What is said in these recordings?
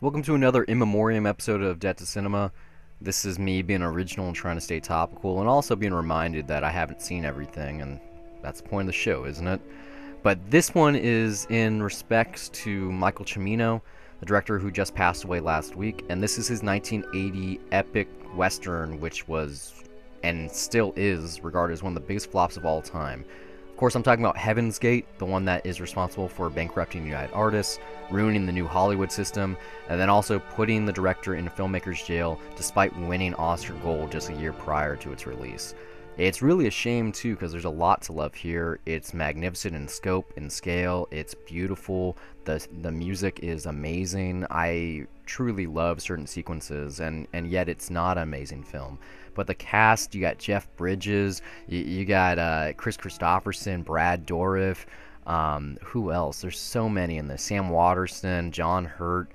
Welcome to another in memoriam episode of Debt to Cinema. This is me being original and trying to stay topical, and also being reminded that I haven't seen everything, and that's the point of the show, isn't it? But this one is in respects to Michael Cimino, the director who just passed away last week, and this is his 1980 epic western, which was and still is regarded as one of the biggest flops of all time. Of course, I'm talking about Heaven's Gate, the one that is responsible for bankrupting United Artists, ruining the new Hollywood system, and then also putting the director in filmmakers jail despite winning Oscar Gold just a year prior to its release. It's really a shame too because there's a lot to love here. It's magnificent in scope and scale. It's beautiful. The the music is amazing. I truly love certain sequences and and yet it's not an amazing film. But the cast, you got Jeff Bridges, you, you got uh, Kris Kristofferson, Brad Dourif, um, who else? There's so many in this. Sam Waterston, John Hurt.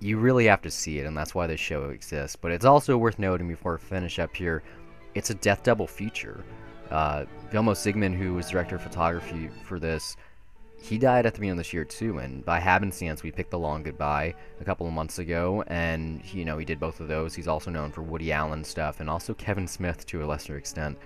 You really have to see it, and that's why this show exists. But it's also worth noting before we finish up here it's a death double feature. Uh, Vilmos Zsigmond, who was director of photography for this, he died at the beginning of this year too. And by happenstance, we picked The Long Goodbye a couple of months ago, and you know he did both of those. He's also known for Woody Allen stuff, and also Kevin Smith to a lesser extent.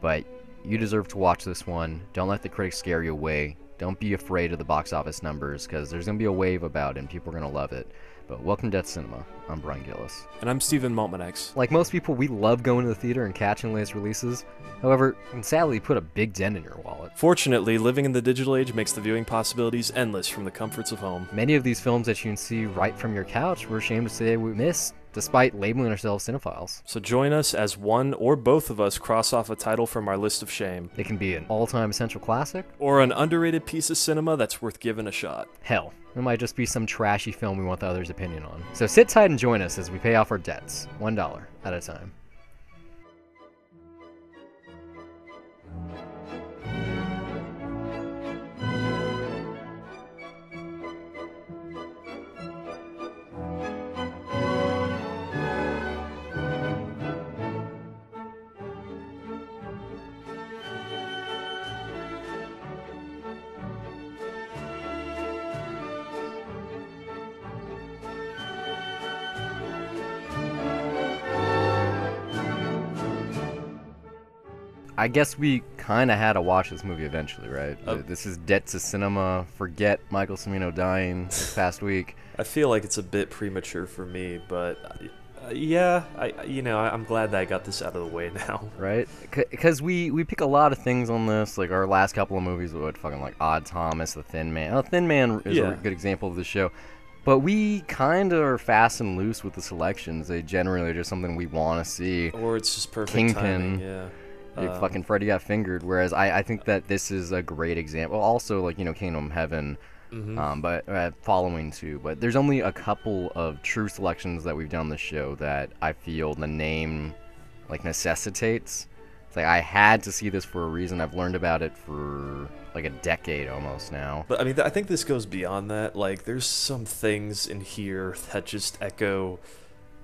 But you deserve to watch this one. Don't let the critics scare you away. Don't be afraid of the box office numbers, because there's gonna be a wave about it, and people are gonna love it. But welcome to Death Cinema. I'm Brian Gillis. And I'm Stephen Maltmanex. Like most people, we love going to the theater and catching latest releases. However, sadly, put a big dent in your wallet. Fortunately, living in the digital age makes the viewing possibilities endless from the comforts of home. Many of these films that you can see right from your couch, we're ashamed to say we missed, despite labeling ourselves cinephiles. So join us as one or both of us cross off a title from our list of shame. It can be an all time essential classic, Or an underrated piece of cinema that's worth giving a shot. hell, it might just be some trashy film we want the other's opinion on. So sit tight and join us as we pay off our debts, $1 at a time. I guess we kind of had to watch this movie eventually, right? Uh, this is Debt to Cinema. Forget Michael Cimino dying this past week. I feel like it's a bit premature for me, but uh, yeah, I you know I'm glad that I got this out of the way now. right? Because we we pick a lot of things on this. Like our last couple of movies, what fucking like Odd Thomas, The Thin Man. Oh, Thin Man is Yeah. a good example of the show. But we kind of are fast and loose with the selections. They generally are just something we want to see. Or it's just perfect Kingpin. timing. Yeah. Um, fucking Freddy got fingered. Whereas I, I think that this is a great example. Also, like you know, Kingdom Heaven. mhm. Um, but uh, following too. But there's only a couple of true selections that we've done on the show that I feel the name like necessitates. It's like I had to see this for a reason. I've learned about it for like a decade almost now. But I mean, th- I think this goes beyond that. Like, there's some things in here that just echo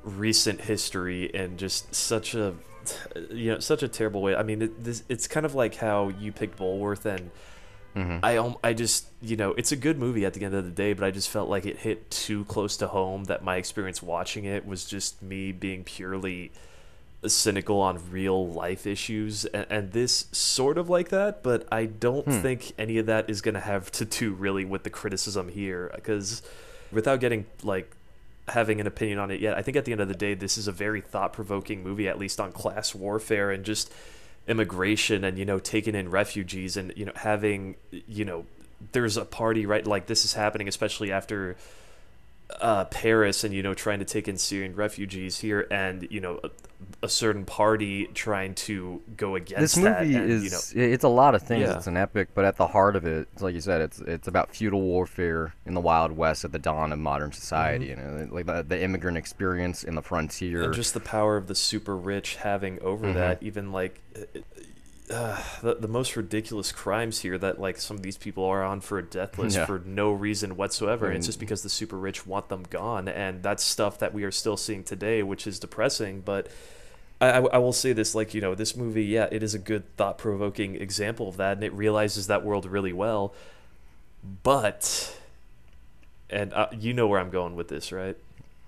recent history and just such a, you know, such a terrible way. I mean, it, this, it's kind of like how you picked Bulworth, and hmm I, I just, you know, it's a good movie at the end of the day, but I just felt like it hit too close to home. That my experience watching it was just me being purely cynical on real life issues and, and this sort of like that but i don't Hmm. think any of that is going to have to do really with the criticism here because without getting like having an opinion on it yet. I think at the end of the day this is a very thought-provoking movie at least on class warfare and just immigration and you know taking in refugees and you know having you know there's a party right? Like this is happening especially after uh, Paris and you know trying to take in Syrian refugees here and you know a, certain party trying to go against This that movie and, is you know it's a lot of things. Yeah. It's an epic, but at the heart of it, it's like you said, it's it's about feudal warfare in the Wild West at the dawn of modern society. You know, like the, the immigrant experience in the frontier. Mm-hmm. and just the power of the super rich having over Mhm. that even like uh, the, the most ridiculous crimes here that like some of these people are on for a death list Yeah. for no reason whatsoever and it's just because the super rich want them gone and that's stuff that we are still seeing today which is depressing but I, I, will say this like you know this movie yeah it is a good thought-provoking example of that and it realizes that world really well but and uh, you know where I'm going with this, right?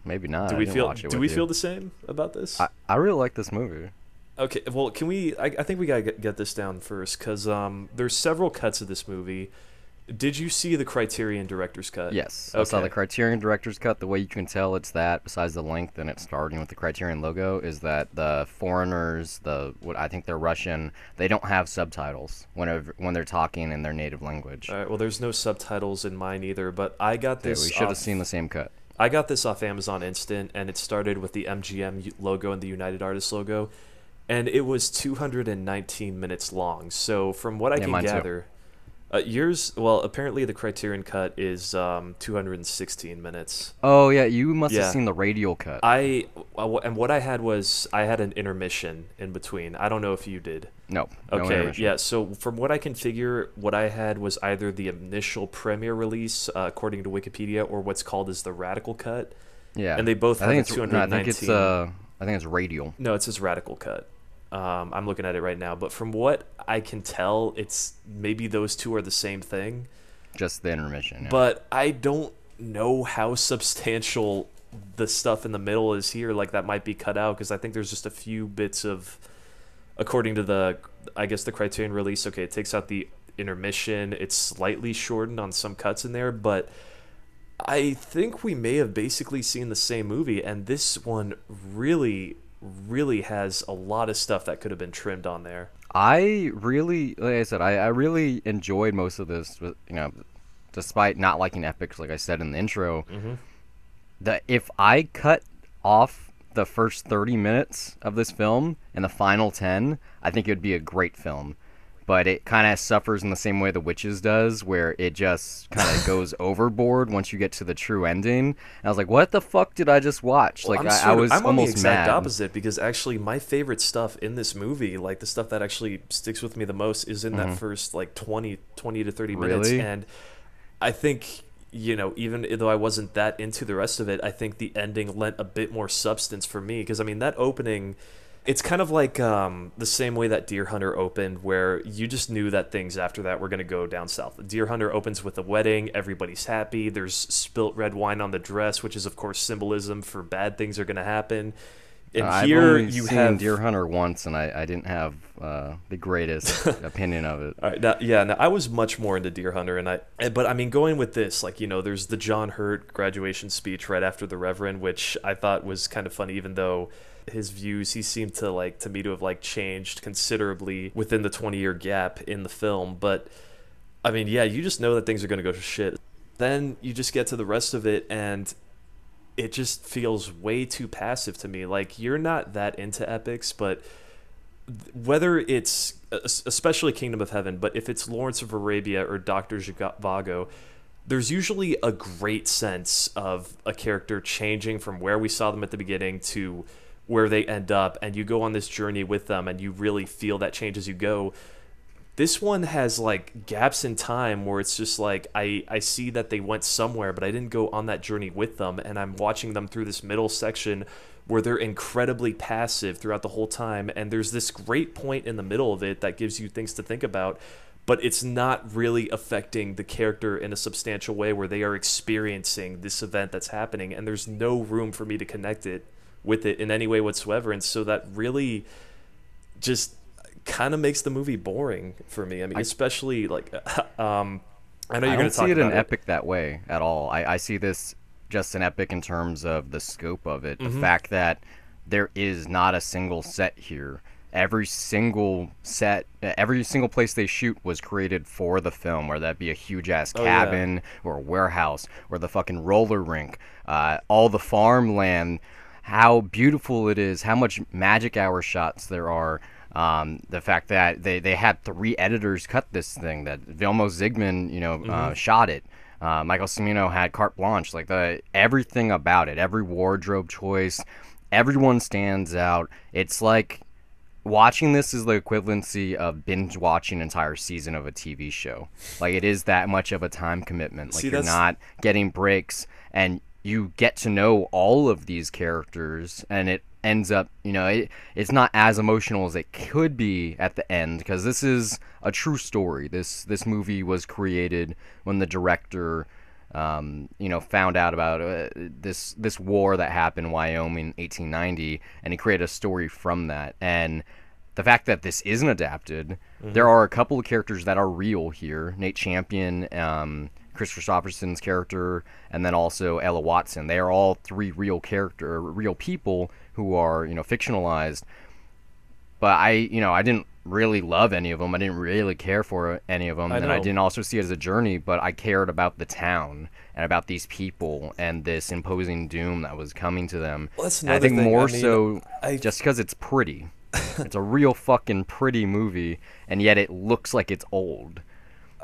Maybe not. Do we feel do we you. feel the same about this? I, I really like this movie. Okay, well, can we? I, I think we gotta get, get this down first because um, there's several cuts of this movie. Did you see the Criterion director's cut? Yes, I saw Okay. the Criterion director's cut. The way you can tell it's that, besides the length and it starting with the Criterion logo, is that the foreigners, the what I think they're Russian, they don't have subtitles whenever when they're talking in their native language. All right. Well, there's no subtitles in mine either, but I got Yeah, this. we should have seen the same cut. I got this off Amazon Instant, and it started with the MGM logo and the United Artists logo, and it was 219 minutes long. So from what I Yeah, can gather. too. Uh, yours well apparently the Criterion cut is um, 216 minutes. Oh yeah, you must Yeah. have seen the radial cut. I uh, and what I had was I had an intermission in between. I don't know if you did. no. no Okay, intermission. yeah. So from what I can figure, what I had was either the initial premiere release, uh, according to Wikipedia, or what's called as the radical cut. Yeah. and they both I have think it's no, I think it's 219. uh I think it's radial. No, it says radical cut. Um, I'm looking at it right now, but from what I can tell, it's maybe those two are the same thing. Just the intermission. Yeah. But I don't know how substantial the stuff in the middle is here. Like that might be cut out because I think there's just a few bits of, according to the, I guess the Criterion release. Okay, it takes out the intermission. It's slightly shortened on some cuts in there, but I think we may have basically seen the same movie, and this one really, really has a lot of stuff that could have been trimmed on there. I really, like I said, I, I really enjoyed most of this. You know, despite not liking epics, like I said in the intro. Mhm. That if I cut off the first thirty minutes of this film and the final ten, I think it would be a great film. But it kind of suffers in the same way The Witches does, where it just kind of goes overboard once you get to the true ending. And I was like, "What the fuck did I just watch?" Well, like I, I was I'm on the exact mad. opposite because actually my favorite stuff in this movie, like the stuff that actually sticks with me the most, is in that first like 20, 20 to thirty minutes, Mm-hmm. Really? and I think you know even though I wasn't that into the rest of it, I think the ending lent a bit more substance for me because I mean that opening. It's kind of like um, the same way that Deer Hunter opened, where you just knew that things after that were going to go down south. Deer Hunter opens with a wedding, everybody's happy. There's spilt red wine on the dress, which is of course symbolism for bad things are going to happen. And I've here only you seen have Deer Hunter once, and I, I didn't have uh, the greatest opinion of it. All right, now, yeah, now I was much more into Deer Hunter, and I, but I mean, going with this, like you know, there's the John Hurt graduation speech right after the Reverend, which I thought was kind of funny, even though his views he seemed to like to me to have like changed considerably within the 20 year gap in the film. But I mean, yeah, you just know that things are gonna go to shit. Then you just get to the rest of it, and it just feels way too passive to me. Like you're not that into epics, but whether it's especially Kingdom of Heaven, but if it's Lawrence of Arabia or Doctor Zhivago, there's usually a great sense of a character changing from where we saw them at the beginning to where they end up, and you go on this journey with them, and you really feel that change as you go. This one has like gaps in time where it's just like I I see that they went somewhere, but I didn't go on that journey with them, and I'm watching them through this middle section where they're incredibly passive throughout the whole time, and there's this great point in the middle of it that gives you things to think about, but it's not really affecting the character in a substantial way where they are experiencing this event that's happening, and there's no room for me to connect it with it in any way whatsoever, and so that really just kind of makes the movie boring for me. I mean, especially like, um, I know you're I going don't to see it an epic that way at all. I, I see this just an epic in terms of the scope of it. Mm-hmm. The fact that there is not a single set here. Every single set, every single place they shoot was created for the film, whether that be a huge ass Oh, yeah. cabin or a warehouse or the fucking roller rink, uh, all the farmland, how beautiful it is, how much magic hour shots there are. Um, the fact that they, they had three editors cut this thing, that Vilmos Zsigmond, you know, uh, shot it. Uh, Michael Cimino had carte blanche, like the everything about it, every wardrobe choice, everyone stands out. It's like watching this is the equivalency of binge watching an entire season of a TV show. Like it is that much of a time commitment. Like See, you're that's- not getting breaks and you get to know all of these characters and it ends up, you know, it, it's not as emotional as it could be at the end because this is a true story. This this movie was created when the director um, you know, found out about uh, this this war that happened in Wyoming in 1890, and he created a story from that. And the fact that this isn't adapted, there are a couple of characters that are real here. Nate Champion, um, Kris Kristofferson's character, and then also Ella Watson. They are all three real character, real people who are you know fictionalized. But I, you know, I didn't really love any of them. I didn't really care for any of them, I and I didn't also see it as a journey. But I cared about the town and about these people and this imposing doom that was coming to them. Well, that's I think thing. more I mean, so I- just because it's pretty. it's a real fucking pretty movie, and yet it looks like it's old.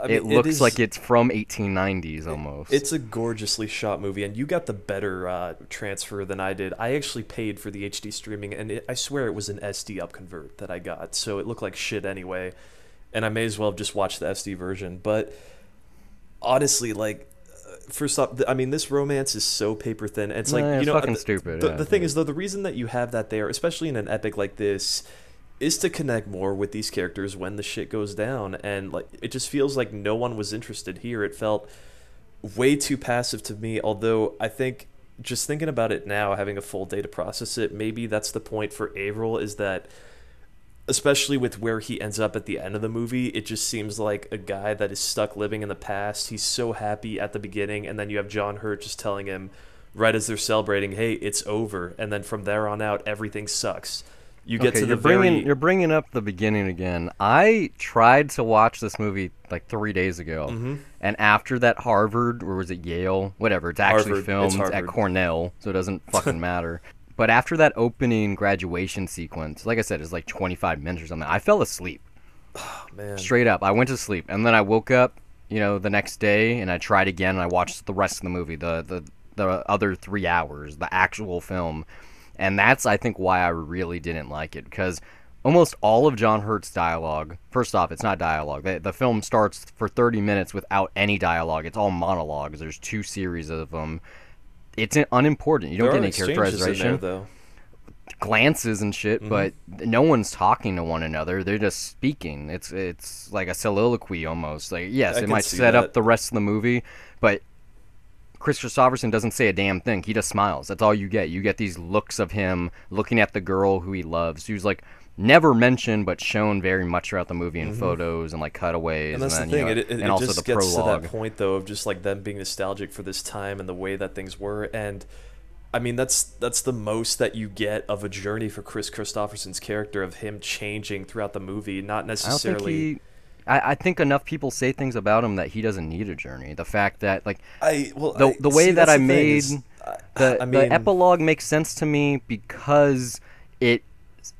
I it looks is- like it's from 1890s almost. It's a gorgeously shot movie, and you got the better uh, transfer than I did. I actually paid for the HD streaming, and it, I swear it was an SD upconvert that I got, so it looked like shit anyway. And I may as well have just watched the SD version. But honestly, like, uh, first off, I mean, this romance is so paper thin. It's like Nah, you it's know, fucking the, stupid, The, yeah. the thing is, though, the reason that you have that there, especially in an epic like this, is to connect more with these characters when the shit goes down and like it just feels like no one was interested here. It felt way too passive to me although i think just thinking about it now having a full day to process it maybe that's the point for averill is that especially with where he ends up at the end of the movie it just seems like a guy that is stuck living in the past. He's so happy at the beginning and then you have john hurt just telling him right as they're celebrating hey it's over. And then from there on out everything sucks you get okay, to the you're bringing very you're bringing up the beginning again. I tried to watch this movie like three days ago, Mm-hmm. and after that Harvard or was it Yale, whatever, it's actually Harvard, it's filmed at Harvard. Cornell, so it doesn't fucking matter. But after that opening graduation sequence, like I said, it's like 25 minutes or something. I fell asleep man straight up. I went to sleep, and then I woke up, you know, the next day, and I tried again, and I watched the rest of the movie, the the the other three hours, the actual film, and that's I think why I really didn't like it because almost all of John Hurt's dialogue. First off, it's not dialogue. The, the film starts for 30 minutes without any dialogue. It's all monologues. There's two series of them. It's unimportant. You don't there get any in characterization there though glances and shit, Mm-hmm. but no one's talking to one another. They're just speaking. It's it's like a soliloquy almost. Like yes, I it might set that. up the rest of the movie, but Kris Kristofferson doesn't say a damn thing. He just smiles. That's all you get. You get these looks of him looking at the girl who he loves, who's like never mentioned but shown very much throughout the movie in photos and like cutaways, Mm-hmm. and that's then, the thing you know, it, it, and it also just the gets prologue. to that point though of just like them being nostalgic for this time and the way that things were and i mean that's that's the most that you get of a journey for kris kristofferson's character of him changing throughout the movie not I don't think necessarily. I, I think enough people say things about him that he doesn't need a journey. The fact that like I well the I- the way see, that I made is, the I the epilogue makes sense to me because it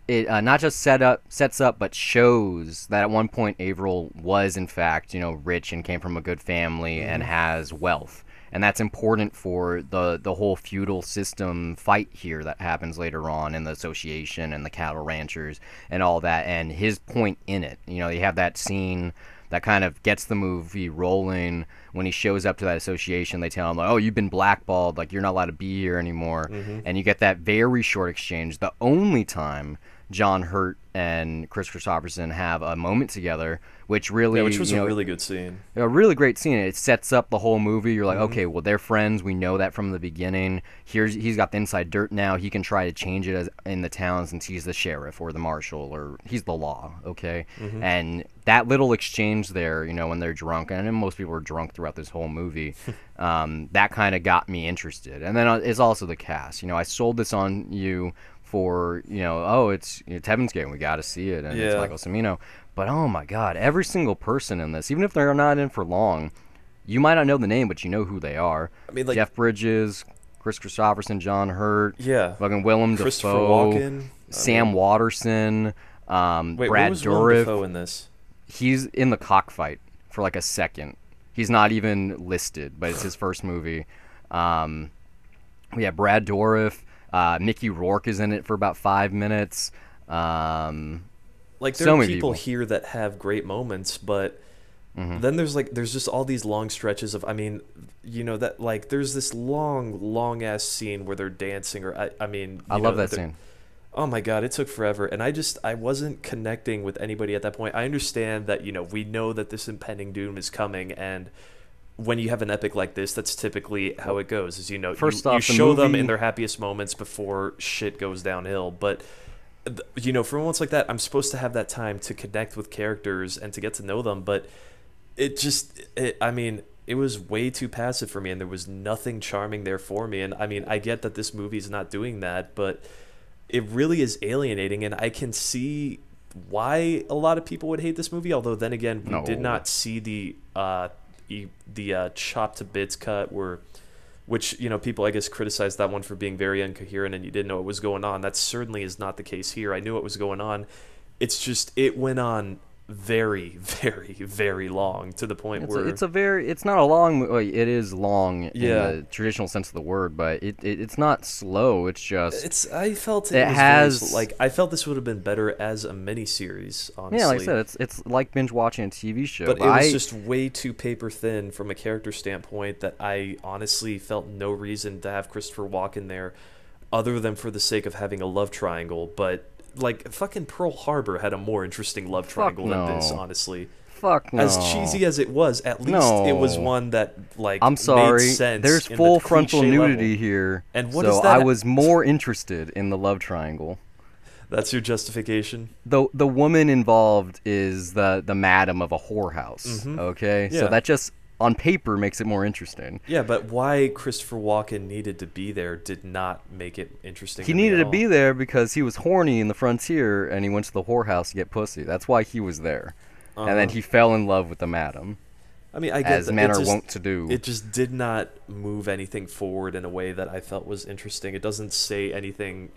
it uh, not just set up sets up but shows that at one point Averill was in fact you know rich and came from a good family and Mm-hmm. has wealth and that's important for the the whole feudal system fight here that happens later on in the association and the cattle ranchers and all that and his point in it. You know you have that scene that kind of gets the movie rolling. When he shows up to that association they tell him like oh you've been blackballed. Like you're not allowed to be here anymore. Mm-hmm. And you get that very short exchange. The only time john hurt and kris kristofferson have a moment together which really yeah, which was you a really good scene a really great scene. It sets up the whole movie. You're like, Mm-hmm. okay, well they're friends. We know that from the beginning. Here's he's got the inside dirt now. He can try to change it as in the town since he's the sheriff or the marshal or he's the law. Okay, Mm-hmm. and that little exchange there, you know, when they're drunk, and most people are drunk throughout this whole movie. um, that kind of got me interested. And then uh, it's also the cast. You know, I sold this on you for you know, oh, it's know, Heaven's Gate. We got to see it, and it's Yeah. Michael Cimino. But oh my God, every single person in this, even if they're not in for long, you might not know the name, but you know who they are. I mean, like- Jeff Bridges, Kris Kristofferson, John Hurt, yeah fucking Willem christopher Dafoe, walken I Sam mean- Watterson, um, wait Brad where was Willem Dourif. Dafoe in this He's in the cockfight for like a second. He's not even listed, but it's his first movie. Um, we have Brad Dourif. Uh, Mickey Rourke is in it for about five minutes. Um, like there So are people, people. here that have great moments but Mm-hmm. then there's like there's just all these long stretches of i mean you know that like there's this long long ass scene where they're dancing or i, I mean I you love that scene. oh my god it took forever and i just i wasn't connecting with anybody at that point i understand that you know we know that this impending doom is coming and when you have an epic like this, that's typically how it goes. Is you know, First you, you off, the show them in their happiest moments before shit goes downhill. But you know, for moments like that, I'm supposed to have that time to connect with characters and to get to know them. But it just, it, I mean, it was way too passive for me, and there was nothing charming there for me. And I mean, I get that this movie is not doing that, but it really is alienating, and I can see why a lot of people would hate this movie. Although then again, we did not see the uh, the uh, chopped to bits cut where. Which you know, people I guess criticized that one for being very incoherent, and you didn't know what was going on. That certainly is not the case here. I knew what was going on. It's just it went on very, very, very long to the point It's a, where it's a very it's not a long it is long Yeah. in the traditional sense of the word but it, it it's not slow it's just it's. I felt it, It was has- very, like I felt this would have been better as a miniseries. Honestly, yeah like I said it's it's like binge watching a TV show but it was I, just way too paper thin from a character standpoint that I honestly felt no reason to have Christopher Walken there, other than for the sake of having a love triangle. But like fucking Pearl Harbor had a more interesting love triangle than this. Honestly, fuck no. as cheesy as it was, at least it was one that like I'm made sorry. sense There's in the full frontal cliche level. nudity here. And what so is I was more interested in the love triangle. That's your justification. the the woman involved is the the madam of a whorehouse. Mhm. Okay, Yeah. so that just on paper makes it more interesting. Yeah, but why Christopher Walken needed to be there did not make it interesting. He to needed to be there because he was horny in the frontier and he went to the whorehouse to get pussy. That's why he was there. And then Uh-huh. he fell in love with the madam, I mean, I guess as men are wont to do. It just did not move anything forward in a way that I felt was interesting. It doesn't say anything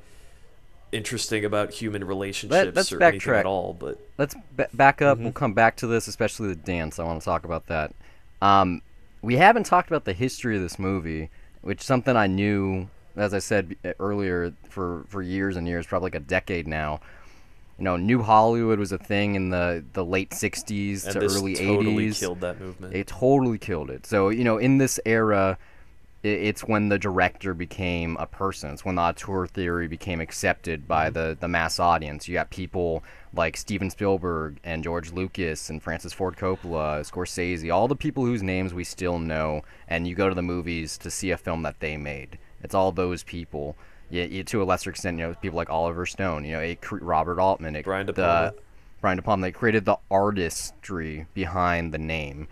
interesting about human relationships let's or anything backtrack. at all. But Let's b- back up. Mhm. We'll come back to this, especially the dance. I want to talk about that. Um, we haven't talked about the history of this movie, which is something I knew, as I said uh, earlier, for for years and years, probably like a decade now. You know, New Hollywood was a thing in the the late '60s and to early totally '80s. killed that movement. It totally killed it. So you know, in this era, it's when the director became a person. It's when the auteur theory became accepted by Mm-hmm. the the mass audience. You got people like Steven Spielberg and George Lucas and Francis Ford Coppola, Scorsese, all the people whose names we still know, and you go to the movies to see a film that they made. It's all those people. Yeah, to a lesser extent, you know, people like Oliver Stone, you know, it, cre- Robert Altman, it, Brian De the- Palma. Brian De Palma. They created the artistry behind the name,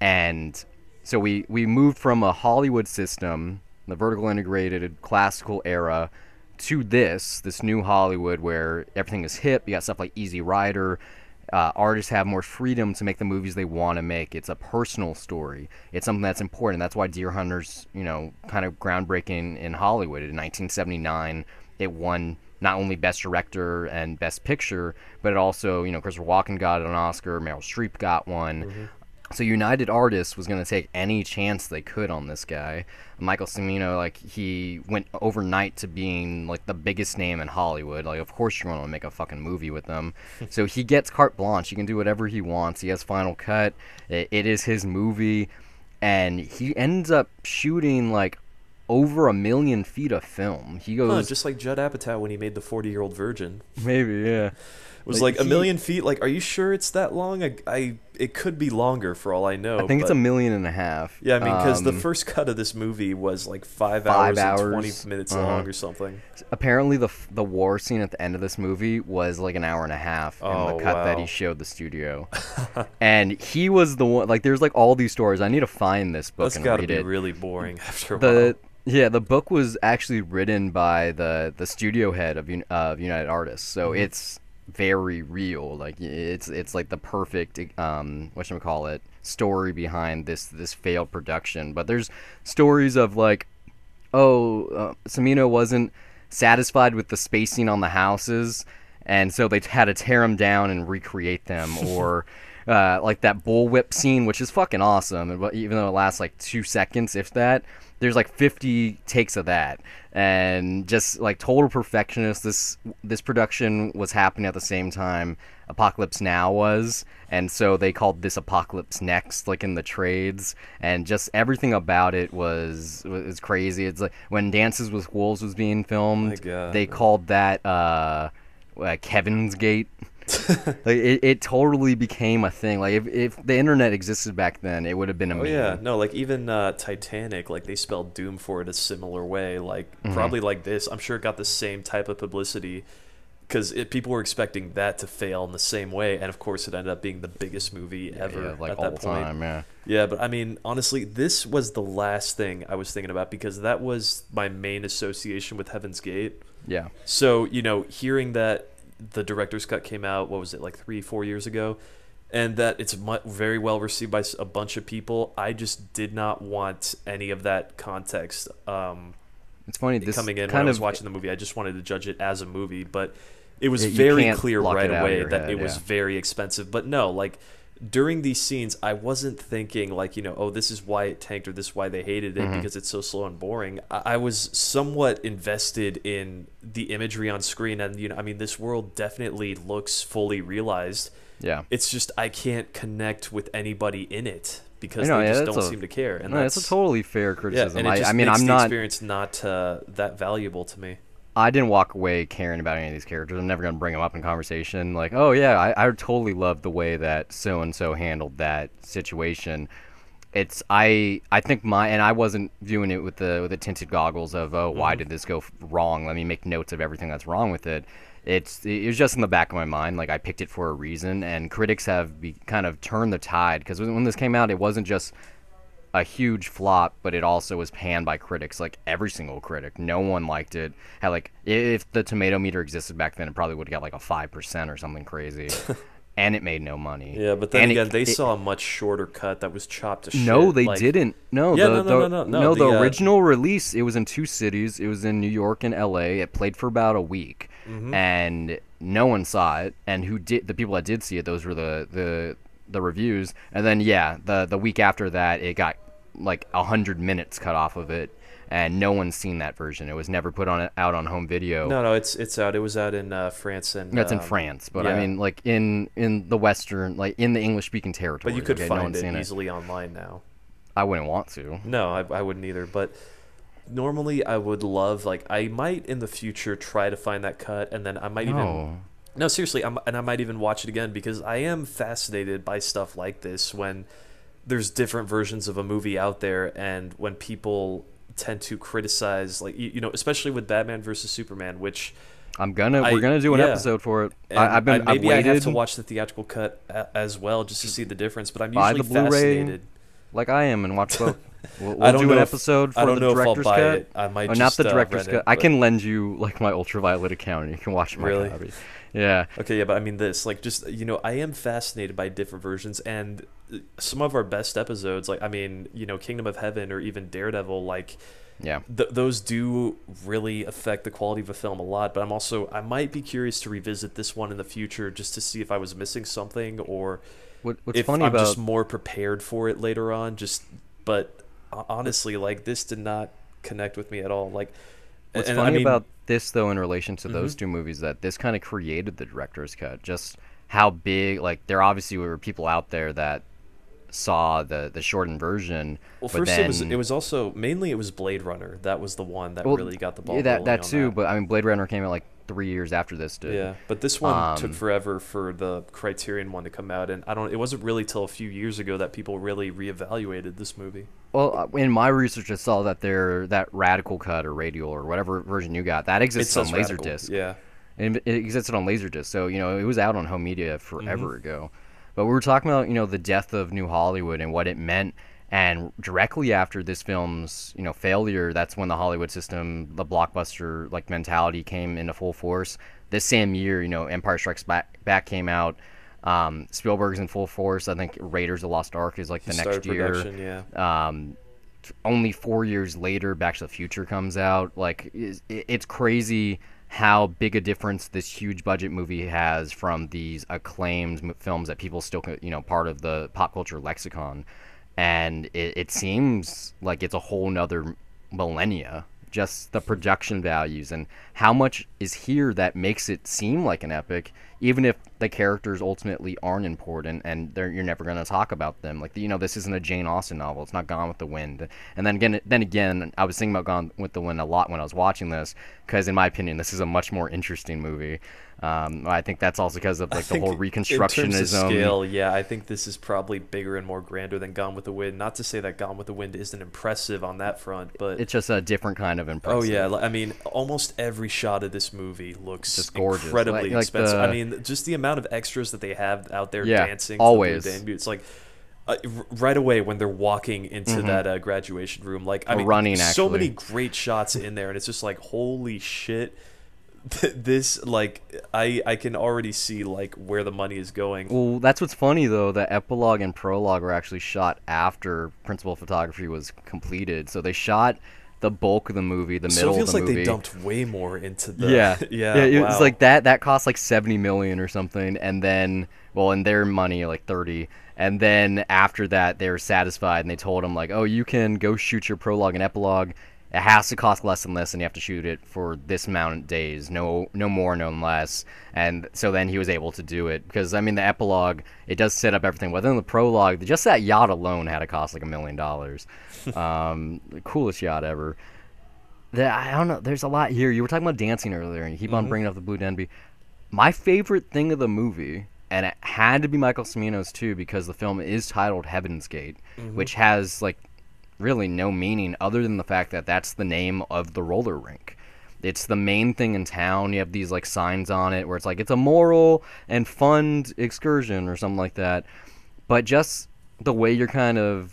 and so we we moved from a Hollywood system, the vertical integrated classical era, to this this new Hollywood where everything is hip. You got stuff like Easy Rider. Uh, artists have more freedom to make the movies they want to make. It's a personal story. It's something that's important. That's why Deer Hunter's, you know, kind of groundbreaking in Hollywood. In 1979, it won not only Best Director and Best Picture, but it also, you know, Christopher Walken got an Oscar, Meryl Streep got one. So United Artists was going to take any chance they could on this guy. Michael Cimino, like he went overnight to being like the biggest name in Hollywood. Like, of course you're going to make a fucking movie with him. so he gets carte blanche. He can do whatever he wants. He has final cut. It, it is his movie, and he ends up shooting like over a million feet of film. He Huh, goes just like Judd Apatow when he made the Forty-Year-Old Virgin. maybe yeah. It was Like, like, a million feet. Like, are you sure it's that long? I, I it could be longer for all I know. I think it's a million and a half. Yeah, I mean, because the Um, first cut of this movie was like five, Five hours, and twenty minutes uh-huh. long or something. apparently the the war scene at the end of this movie was like an hour and a half in Oh, the cut that he showed the studio and he was the one like there's like all these stories i need to find this book That's and got to be it really boring after a the while. yeah the book was actually written by the the studio head of, Un- of united artists so Mm-hmm. it's very real like it's it's like the perfect um what should we call it story behind this this failed production but there's stories of like oh, uh, Cimino wasn't satisfied with the spacing on the houses, and so they had to tear them down and recreate them, or uh, like that bullwhip scene, which is fucking awesome, and but even though it lasts like two seconds, if that. There's like 50 takes of that, and just like total perfectionist. This this production was happening at the same time Apocalypse Now was, and so they called this Apocalypse Next, like in the trades, and just everything about it was was crazy. It's like when Dances with Wolves was being filmed, they called that uh, uh, Kevin's Gate. like it, it totally became a thing. Like if, if the internet existed back then, it would have been a Oh yeah, no, like even uh, Titanic, like they spelled doom for it a similar way, like Mm-hmm. probably like this. I'm sure it got the same type of publicity because people were expecting that to fail in the same way, and of course it ended up being the biggest movie ever Yeah, like at all that point. time. Yeah. Yeah, but I mean, honestly, this was the last thing I was thinking about because that was my main association with Heaven's Gate. Yeah. So, you know, hearing that the director's cut came out, what was it, like three, four years ago, and that it's very well received by a bunch of people, I just did not want any of that context um, It's funny. This coming in when I was watching the movie. I just wanted to judge it as a movie, but it was very clear right it out of away that head, it was yeah. very expensive. But no, like during these scenes, I wasn't thinking like you know, oh, this is why it tanked or this is why they hated it Mhm. because it's so slow and boring. I, I was somewhat invested in the imagery on screen, and you know, I mean, this world definitely looks fully realized. yeah. It's just I can't connect with anybody in it because know, they yeah, just don't a- seem to care. And no, that's it's a totally fair yeah, criticism. and it I, just I mean, makes I'm the not. experience not uh, that valuable to me. I didn't walk away caring about any of these characters. I'm never gonna bring them up in conversation. Like, oh yeah, I, I totally love the way that so and so handled that situation. It's I I think my and I wasn't viewing it with the with the tinted goggles of oh why mm-hmm. did this go wrong? Let me make notes of everything that's wrong with it. It's it was just in the back of my mind. Like I picked it for a reason, and critics have be, kind of turned the tide because when this came out, it wasn't just a huge flop, but it also was panned by critics, like every single critic. No one liked it. Had like if the tomato meter existed back then, it probably would have got like a five percent or something crazy, and it made no money. Yeah, but then And it- again, they it- saw a much shorter cut that was chopped to shit. No, they like- didn't. No, Yeah, the, no, no, the, no, no, no, the, the, uh, original release, it was in two cities. It was in New York and L.A. It played for about a week, Mm-hmm. and no one saw it. And who did? The people that did see it, those were the the the reviews. And then yeah, the the week after that, it got like a hundred minutes cut off of it, and no one's seen that version. It was never put on out on home video. No, no, it's it's out. It was out in uh, France and. That's in um, France, but I mean, like in in the Western, like in the English speaking territory. But you could okay, no find one's it easily online now. I wouldn't want to. No, I, I wouldn't either. But normally, I would love like I might in the future try to find that cut, and then I might even No. No, seriously, I'm, and I might even watch it again because I am fascinated by stuff like this when there's different versions of a movie out there, and when people tend to criticize, like you, you know, especially with Batman versus Superman, which I'm gonna. I- we're gonna do an yeah. episode for it. and I, I've been. I, maybe I've I have to watch the theatrical cut a, as well just to see the difference. But I'm usually the fascinated. like I am and watch both. We'll, we'll do an episode for I don't the know if I'll director's buy cut. it. I might not just, the uh, director's rent cut. it, I can lend you like my ultraviolet account, and you can watch my Really? copy. Yeah. Okay, yeah, but I mean this, like, just you know, I am fascinated by different versions, and uh, some of our best episodes, like, I mean, you know, Kingdom of Heaven or even Daredevil, like, Yeah. th- those do really affect the quality of a film a lot. But I'm also, I might be curious to revisit this one in the future just to see if I was missing something or What, what's if funny I'm about just more prepared for it later on. Just, but honestly, like, this did not connect with me at all. Like, What's and I funny mean- Mm-hmm. about this though, in relation to those two movies, that this kind of created the director's cut. Just how big, like there obviously were people out there that saw the the shortened version. Well, first then, it was it was also mainly it was Blade Runner. That was the one that well, really got the ball. Yeah, that that too. that. But I mean, Blade Runner came out like three years after this did. Yeah, but this one took Um, forever for the Criterion one to come out, and I don't. It wasn't really till a few years ago that people really reevaluated this movie. Well, uh, in my research, I saw that there that radical cut or radial or whatever version you got that exists on Laserdisc. Yeah, and it existed on Laserdisc. So you know, it was out on home media forever Mm-hmm. ago. But we were talking about you know the death of New Hollywood and what it meant. And directly after this film's you know failure, that's when the Hollywood system, the blockbuster like mentality came into full force. This same year, you know, Empire Strikes Back, Back came out. Um, Spielberg's in full force. I think Raiders of the Lost Ark is like the He next year. Yeah, um, only four years later, Back to the Future comes out. Like, is- i- it's crazy how big a difference this huge budget movie has from these acclaimed m- films that people still, you know, part of the pop culture lexicon. And it, it seems like it's a whole nother millennia. Just the production values and how much is here that makes it seem like an epic, even if the characters ultimately aren't important and you're never going to talk about them. Like you know, this isn't a Jane Austen novel. It's not Gone with the Wind. And then again, then again, I was thinking about Gone with the Wind a lot when I was watching this because, in my opinion, this is a much more interesting movie. Um, I think that's also because of like the whole reconstructionism. In terms of scale, yeah, I think this is probably bigger and more grander than Gone with the Wind. Not to say that Gone with the Wind isn't impressive on that front, but it's just a different kind of impressive. Oh yeah, I mean, almost every shot of this movie looks just gorgeous. incredibly like, like expensive. The, I mean, just the amount of extras that they have out there yeah, dancing. Always, it's like. Uh, right away when they're walking into mm-hmm. that uh, graduation room, like I mean, running. So actually. many great shots in there, and it's just like, holy shit! this like I I can already see like where the money is going. Well, that's what's funny though. The epilogue and prologue were actually shot after principal photography was completed. So they shot the bulk of the movie, the middle so it feels of the like movie. they dumped way more into the yeah yeah. yeah it wow. was like that. That cost like seventy million or something, and then well, in their money like thirty. And then after that, they were satisfied, and they told him like, "Oh, you can go shoot your prologue and epilogue, it has to cost less and less, and you have to shoot it for this amount of days, no, no more, no less. And so then he was able to do it because I mean the epilogue it does set up everything. Within the prologue, just that yacht alone had to cost like a million dollars. Um, coolest yacht ever. The, I don't know. There's a lot here. You were talking about dancing earlier, and you keep mm-hmm. on bringing up the Blue Denby. My favorite thing of the movie, and it had to be Michael Cimino's too, because the film is titled Heaven's Gate, mm-hmm. which has like really no meaning other than the fact that that's the name of the roller rink. It's the main thing in town. You have these like signs on it where it's like it's a moral and fun excursion or something like that. But just the way you're kind of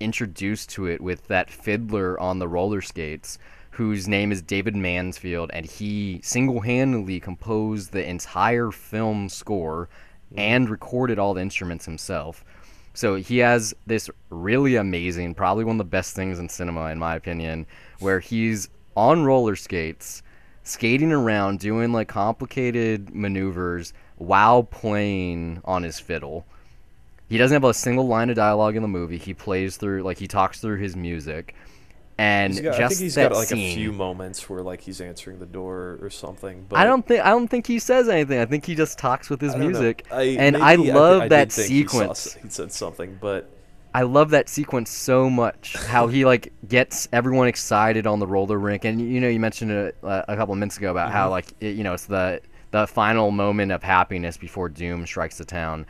introduced to it with that fiddler on the roller skates whose name is David Mansfield and he single-handedly composed the entire film score mm-hmm. and recorded all the instruments himself. So he has this really amazing, probably one of the best things in cinema, in my opinion, where he's on roller skates, skating around, doing like complicated maneuvers while playing on his fiddle. He doesn't have a single line of dialogue in the movie. He plays through, like, he talks through his music and got, just I think he's got like scene, a few moments where like he's answering the door or something. But I don't think I don't think he says anything. I think he just talks with his music, I, and I love I that sequence. He, saw, he, said something, but I love that sequence so much. How he like gets everyone excited on the roller rink, and you know you mentioned it uh, a couple of minutes ago about mm-hmm. how like it, you know it's the the final moment of happiness before doom strikes the town.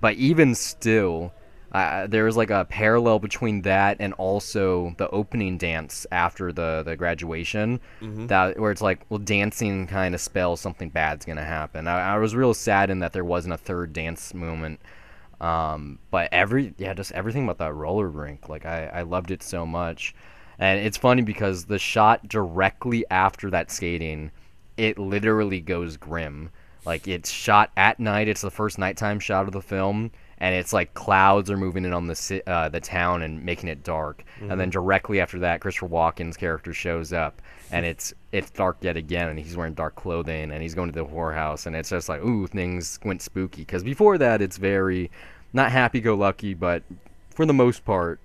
But even still uh, there was like a parallel between that and also the opening dance after the, the graduation mm-hmm. that where it's like well dancing kind of spells something bad's gonna happen. I, I, was real saddened that there wasn't a third dance moment um, but every yeah just everything about that roller rink like I, I loved it so much. And it's funny because the shot directly after that skating it literally goes grim. Like it's shot at night. It's the first nighttime shot of the film and it's like clouds are moving in on the uh, the town and making it dark. Mm-hmm. And then mm-hmm. directly after that, Christopher Walken's character shows up, and it's it's dark yet again, and he's wearing dark clothing, and he's going to the whorehouse, and it's just like ooh, things went spooky. Because before that, it's very not happy-go-lucky, but for the most part,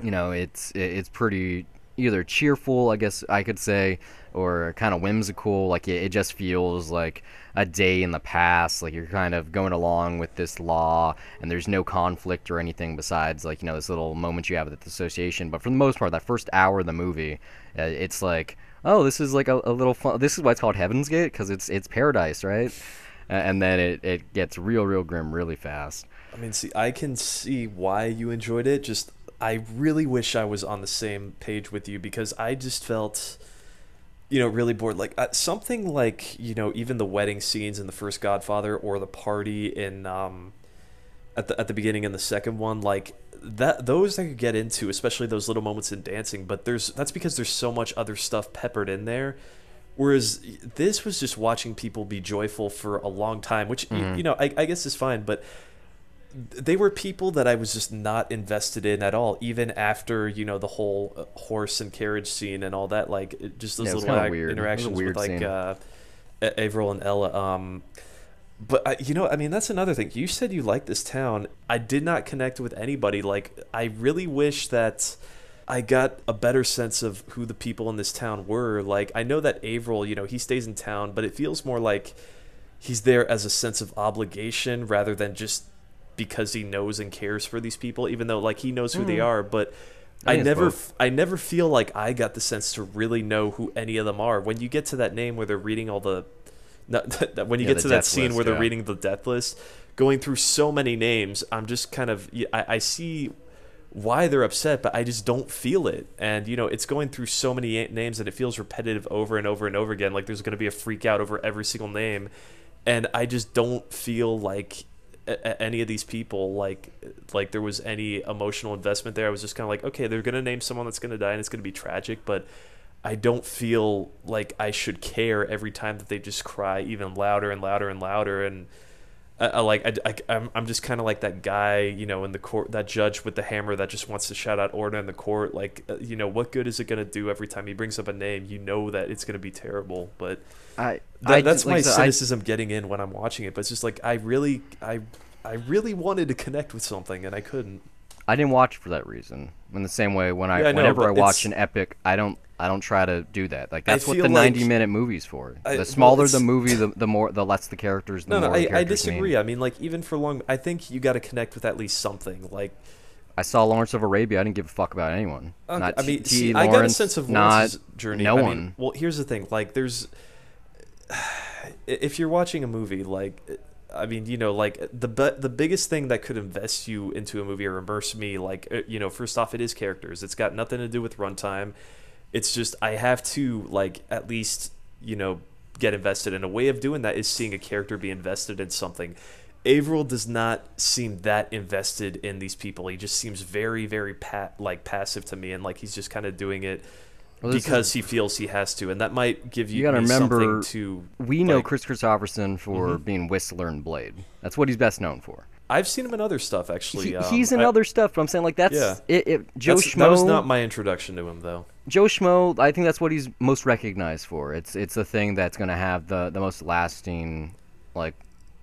you know, it's it's pretty either cheerful, I guess I could say, or kind of whimsical. Like it, it just feels like a day in the past. Like you're kind of going along with this law, and there's no conflict or anything besides like you know this little moment you have at the association. But for the most part, that first hour of the movie, uh, it's like oh, this is like a, a little fun. This is why it's called Heaven's Gate because it's it's paradise, right? and then it, it gets real, real grim really fast. I mean, see, I can see why you enjoyed it. Just I really wish I was on the same page with you because I just felt you know really bored like uh, something like you know even the wedding scenes in the first godfather or the party in um at the at the beginning in the second one like that those I could get into especially those little moments in dancing but there's that's because there's so much other stuff peppered in there whereas this was just watching people be joyful for a long time which mm-hmm. you, you know I, I guess is fine but they were people that I was just not invested in at all, even after you know the whole uh, horse and carriage scene and all that. Like just those yeah, little interactions with like uh, Averill and Ella. Um, but I, you know, I mean, that's another thing. You said you like this town. I did not connect with anybody. Like, I really wish that I got a better sense of who the people in this town were. Like, I know that Averill, you know, he stays in town, but it feels more like he's there as a sense of obligation rather than just because he knows and cares for these people even though like he knows who they Mm. are but I I never both. I never feel like I got the sense to really know who any of them are when you get to that name where they're reading all the no, when you Yeah, get to that scene list, where they're yeah. reading the death list going through so many names I'm just kind of I, I see why they're upset, but I just don't feel it. And you know, it's going through so many names and it feels repetitive over and over and over again. Like there's going to be a freak out over every single name, and I just don't feel like a- any of these people like like there was any emotional investment there. I was just kind of like, okay, they're to name someone that's to die and it's to be tragic, but I don't feel like I should care every time that they just cry even louder and louder and louder and. I, like I, I I'm I'm just kind of like that guy, you know, in the court, that judge with the hammer that just wants to shout out order in the court. Like, uh, you know, what good is it gonna do every time he brings up a name? You know that it's gonna be terrible. But I, I that's my I said, I- cynicism getting in when I'm watching it. But it's just like I really I I really wanted to connect with something and I couldn't. I didn't watch for that reason. In the same way, when I Yeah, I know, whenever I watch an epic, I don't I don't try to do that. Like I that's what the like- ninety minute movie's for. I- well, the smaller the movie, the, the more the less the characters. The No, no, I, I disagree. mean. I mean, like even for long, I think you got to connect with at least something. Like, I saw Lawrence of Arabia. I didn't give a fuck about anyone. Okay, Not I mean, T- see, T. I got a Lawrence, sense of not journey. no I mean, one. well, here's the thing: like, there's if you're watching a movie, like, I mean, you know, like the be- the biggest thing that could invest you into a movie or immerse me, like, uh, you know, first off, it is characters. It's got nothing to do with runtime. It's just I have to like at least you know get invested. And a way of doing that is seeing a character be invested in something. Averill does not seem that invested in these people. He just seems very, very pa- like passive to me, and like he's just kind of doing it Well, this is- because he feels he has to, and that might give you, You gotta remember, something to. we know like- Kris Kristofferson for Mhm. being Whistler and Blade. That's what he's best known for. I've seen him in other stuff actually. He, um, he's in I- other stuff, but I'm saying like that's Yeah. it, it, Joe that's- Schmo. That was not my introduction to him though. Joe Schmo, I think that's what he's most recognized for. It's it's the thing that's going to have the the most lasting like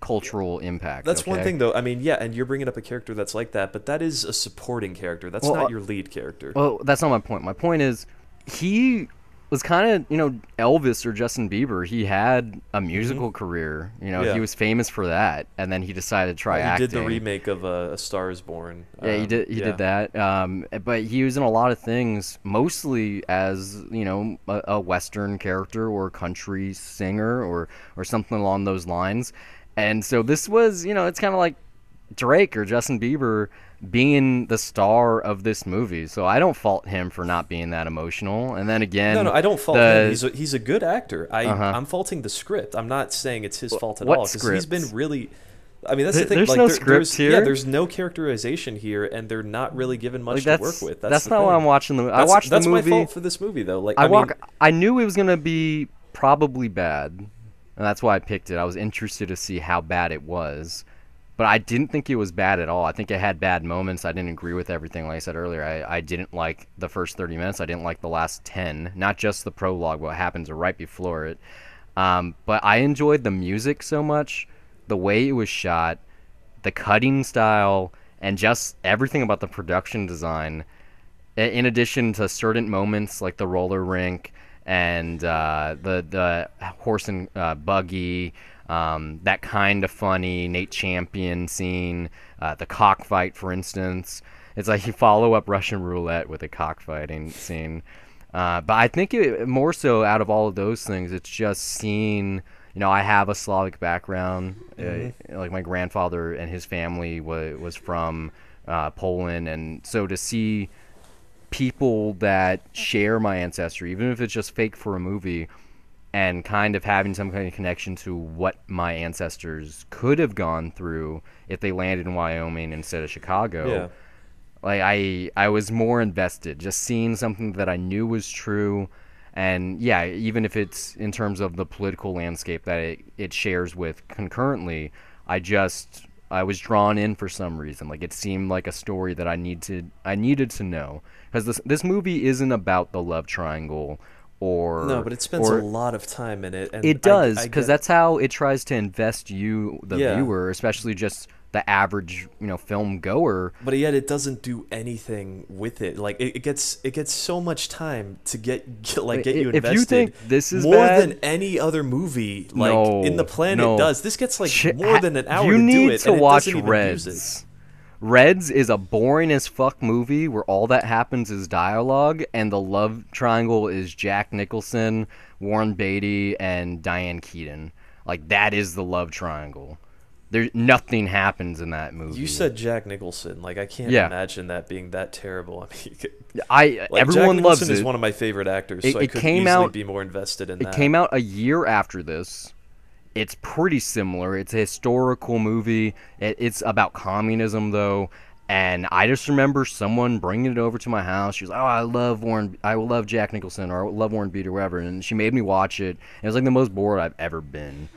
cultural impact. That's one thing though. I mean, yeah, and you're bringing up a character that's like that, but that is a supporting character. That's Well, not uh, your lead character. Well, that's not my point. My point is he was kind of, you know, Elvis or Justin Bieber. He had a musical career. You know, Mm-hmm. Yeah. he was famous for that, and then he decided to try he acting. He did the remake of uh, A Star Is Born. Yeah, he Um, did. He yeah. did that. Um, but he was in a lot of things, mostly as you know a, a Western character or a country singer or or something along those lines. And so this was, you know, it's kind of like Drake or Justin Bieber being the star of this movie. So I don't fault him for not being that emotional. And then again, No, no, I don't fault the- him. He's a, he's a good actor. I Uh-huh. I'm faulting the script. I'm not saying it's his fault at what all because he's been really. I mean, that's There- the thing. there's like, no there- scripts there's, Yeah, there's no characterization here, and they're not really given much like to work with. That's, the not why. I'm watching the. I watched That's the movie. That's my fault for this movie, though. Like, I, I, mean. I knew it was gonna be probably bad, and that's why I picked it. I was interested to see how bad it was, but I didn't think it was bad at all. I think it had bad moments. I didn't agree with everything, like I said earlier. I, I didn't like the first thirty minutes. I didn't like the last ten. Not just the prologue, what happens right before it. Um, but I enjoyed the music so much, the way it was shot, the cutting style, and just everything about the production design in addition to certain moments like the roller rink and uh, the the horse and uh, buggy, um, that kind of funny Nate Champion scene, uh, the cockfight, for instance. It's like you follow up Russian roulette with a cockfighting scene. Uh, but I think it, more so out of all of those things, it's just seeing. You know, I have a Slavic background. Uh, like my grandfather and his family was was from uh, Poland, and so to see people that share my ancestry, even if it's just fake for a movie, and kind of having some kind of connection to what my ancestors could have gone through if they landed in Wyoming instead of Chicago. Yeah. Like I, I was more invested just seeing something that I knew was true, and yeah, even if it's in terms of the political landscape that it, it shares with concurrently, I just I was drawn in for some reason. Like it seemed like a story that I need to I needed to know because this this movie isn't about the love triangle or no, but it spends or, a lot of time in it. And it does because that's how it tries to invest you, the Yeah. viewer, especially just the average you know film goer. But yet it doesn't do anything with it. Like it, it gets it gets so much time to get, get like get you If invested. you think this is more bad- than any other movie like No, in the planet no. does. This gets like Ch- more than an hour You to need do it. to and it watch doesn't even use it. Reds. Reds is a boring as fuck movie where all that happens is dialogue, and the love triangle is Jack Nicholson, Warren Beatty, and Diane Keaton. Like that is the love triangle. There, nothing happens in that movie. You said Jack Nicholson. Like I can't Yeah. imagine that being that terrible. I mean, I like, everyone Jack loves Nicholson it. is one of my favorite actors, It- so I it could came out- be more invested in It that. came out a year after this. It's pretty similar. It's a historical movie. It, it's about communism, though. And I just remember someone bringing it over to my house. She was like, "Oh, I love Warren. I love Jack Nicholson, or I love Warren Beatty, or whatever." And she made me watch it. It was like the most bored I've ever been,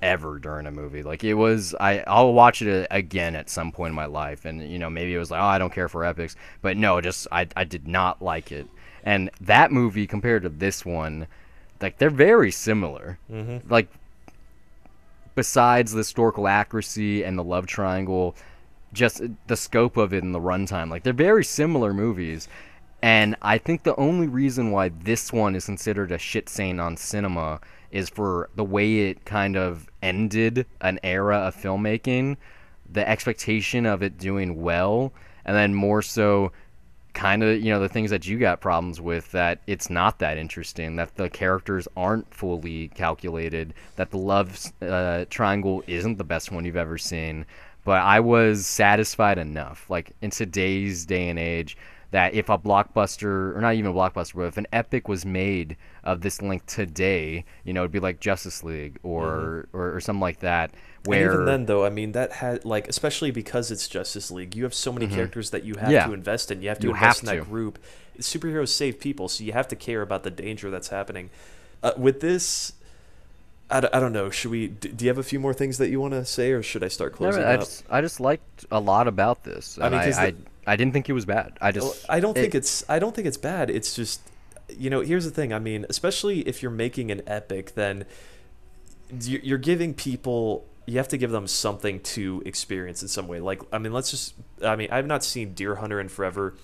ever during a movie. Like it was. I I'll watch it again at some point in my life. And you know, maybe it was like, "Oh, I don't care for epics," but no, just I I did not like it. And that movie compared to this one, like they're very similar. Mm-hmm. Like besides the historical accuracy and the love triangle, just the scope of it and the runtime, like they're very similar movies. And I think the only reason why this one is considered a shit stain on cinema is for the way it kind of ended an era of filmmaking, the expectation of it doing well, and then more so kind of you know the things that you got problems with that it's not that interesting that the characters aren't fully calculated that the love uh, triangle isn't the best one you've ever seen. But i was satisfied enough like in today's day and age that if a blockbuster or not even a blockbuster but if an epic was made of this length today you know it'd be like justice league or or, or something like that where And even then, though, I mean, that had like, especially because it's Justice League, you have so many characters that you have Mm-hmm. Yeah. to invest in. You have to You invest have in that to. group. Superheroes save people, so you have to care about the danger that's happening. Uh, with this, I, d- I don't know. Should we? Do you have a few more things that you want to say, or should I start No, closing I up? just I just liked a lot about this. I mean, I I, the- I, didn't think it was bad. I just I don't think it's I don't think it's bad. It's just you know, here's the thing. I mean, especially if you're making an epic, then you- you're giving people you have to give them something to experience in some way. Like, I mean, let's just I mean, I've not seen Deer Hunter in forever,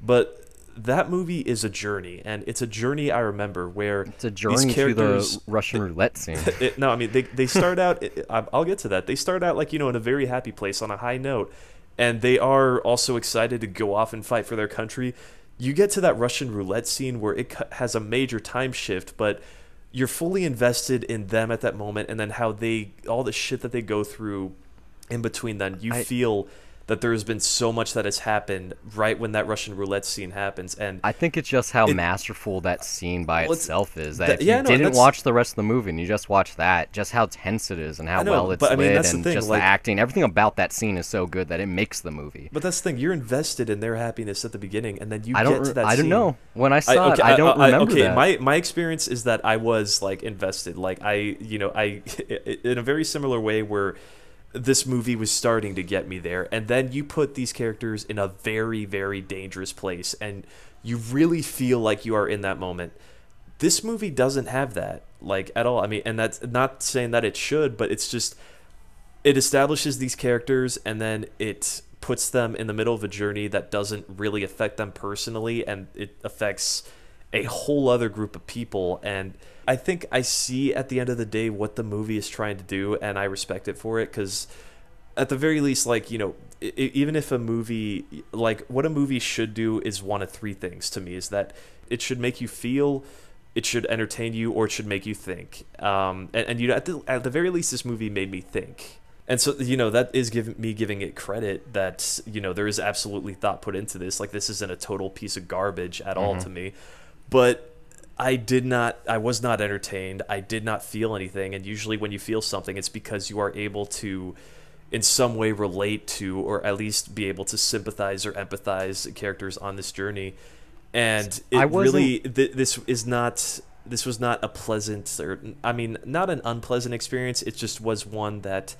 but that movie is a journey, and it's a journey I remember where it's a journey to the Russian roulette scene. it, no, I mean they they start out. I'll get to that. They start out like you know in a very happy place on a high note, and they are also excited to go off and fight for their country. You get to that Russian roulette scene where it has a major time shift, but you're fully invested in them at that moment, and then how they all the shit that they go through in between. Then you I- feel that there has been so much that has happened right when that Russian roulette scene happens, and I think it's just how It- masterful that scene by Well, it's- itself is. That that- if yeah, you no, didn't watch the rest of the movie and you just watch that, just how tense it is and how know, well it's but I mean, lit and thing, just like- the acting, everything about that scene is so good that it makes the movie. but that's the thing. You're invested in their happiness at the beginning, and then you I get to that I don't know. When I saw it, okay, I don't I- remember okay, that. my my experience is that I was like invested. Like I, you know, I in a very similar way where this movie was starting to get me there, and then you put these characters in a very very dangerous place, and you really feel like you are in that moment. This movie doesn't have that like at all. I mean, and that's not saying that it should, but it's just it establishes these characters and then it puts them in the middle of a journey that doesn't really affect them personally and it affects a whole other group of people and i think i see at the end of the day what the movie is trying to do and i respect it for it because at the very least like you know even if a movie like what a movie should do is one of three things to me is that it should make you feel it should entertain you or it should make you think. Um, and, and you know at the, at the very least this movie made me think. And so you know that is giving me giving it credit that you know there is absolutely thought put into this like this isn't a total piece of garbage at all to me but I did not I was not entertained. I did not feel anything and usually when you feel something it's because you are able to in some way relate to or at least be able to sympathize or empathize characters on this journey. And it I really th- this is not this was not a pleasant or I mean not an unpleasant experience. It just was one that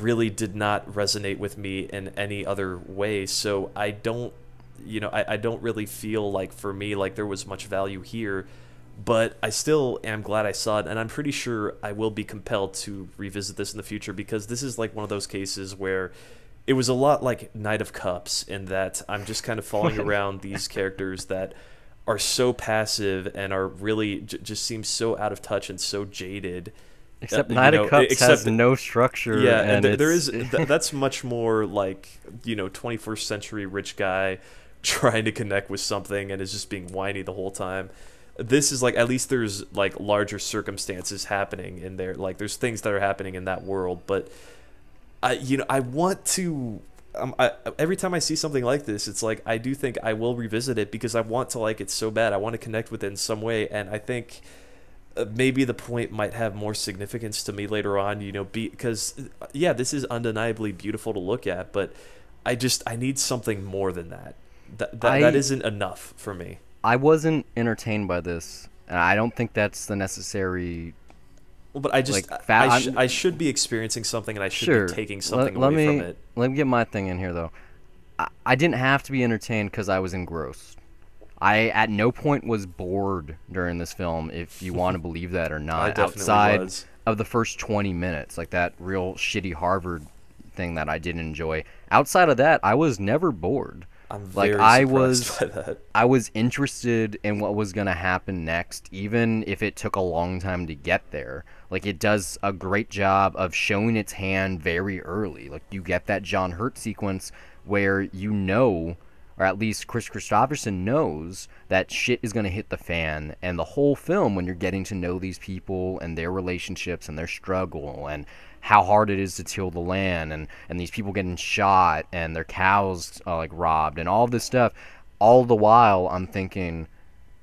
really did not resonate with me in any other way. So I don't, you know, I, I don't really feel like for me, like there was much value here. but I still am glad I saw it, and I'm pretty sure I will be compelled to revisit this in the future because this is like one of those cases where it was a lot like Knight of Cups in that I'm just kind of following around these characters that are so passive and are really j- just seem so out of touch and so jaded. Except Uh, you Knight know, of Cups except has no structure. Yeah, and and, th- there it's- th- that's much more like you know 21st century rich guy trying to connect with something and is just being whiny the whole time. This is like at least there's like larger circumstances happening in there. Like there's things that are happening in that world, but I you know I want to. Um, I, every time I see something like this, it's like I do think I will revisit it because I want to like it so bad. I want to connect with it in some way, and I think uh, maybe the point might have more significance to me later on. You know, because yeah, this is undeniably beautiful to look at, but I just I need something more than that. That that, I- that isn't enough for me. I wasn't entertained by this, and I don't think that's the necessary. Well, but I just Like, I, fa- I, sh- I'm- should be experiencing something, and I should Sure. be taking something let, away me, from it. Let me get my thing in here though. I, I didn't have to be entertained because I was engrossed. I at no point was bored during this film, if you want to believe that or not. outside was. of the first 20 minutes, like that real shitty Harvard thing that I didn't enjoy. Outside of that, I was never bored. I'm like, I was- by that. I was interested in what was going to happen next, even if it took a long time to get there. Like, it does a great job of showing its hand very early. Like, you get that John Hurt sequence where you know, or at least Kris Kristofferson knows, that shit is going to hit the fan. And the whole film, when you're getting to know these people and their relationships and their struggle and how hard it is to till the land and, and these people getting shot and their cows uh, like robbed and all this stuff all the while i'm thinking